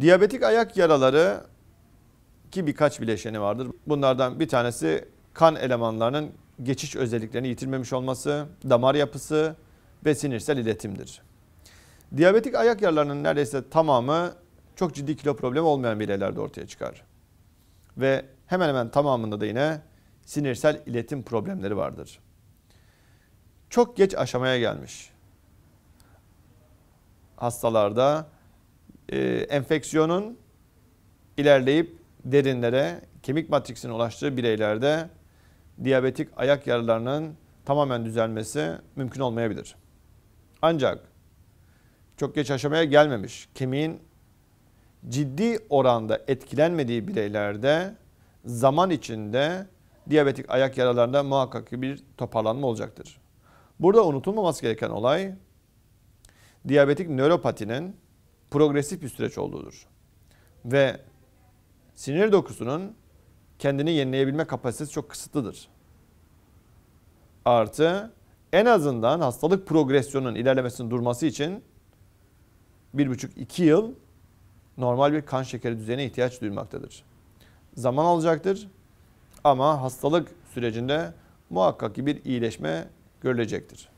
Diyabetik ayak yaraları ki birkaç bileşeni vardır. Bunlardan bir tanesi kan elemanlarının geçiş özelliklerini yitirmemiş olması, damar yapısı ve sinirsel iletimdir. Diyabetik ayak yaralarının neredeyse tamamı çok ciddi kilo problemi olmayan bireylerde ortaya çıkar. Ve hemen hemen tamamında da yine sinirsel iletim problemleri vardır. Çok geç aşamaya gelmiş hastalarda enfeksiyonun ilerleyip derinlere, kemik matriksine ulaştığı bireylerde diyabetik ayak yaralarının tamamen düzelmesi mümkün olmayabilir. Ancak çok geç aşamaya gelmemiş, kemiğin ciddi oranda etkilenmediği bireylerde zaman içinde diyabetik ayak yaralarında muhakkak bir toparlanma olacaktır. Burada unutulmaması gereken olay diyabetik nöropatinin progresif bir süreç olduğudur. Ve sinir dokusunun kendini yenileyebilme kapasitesi çok kısıtlıdır. Artı en azından hastalık progresyonunun ilerlemesinin durması için 1,5-2 yıl normal bir kan şekeri düzeyine ihtiyaç duymaktadır. Zaman alacaktır ama hastalık sürecinde muhakkak ki bir iyileşme görülecektir.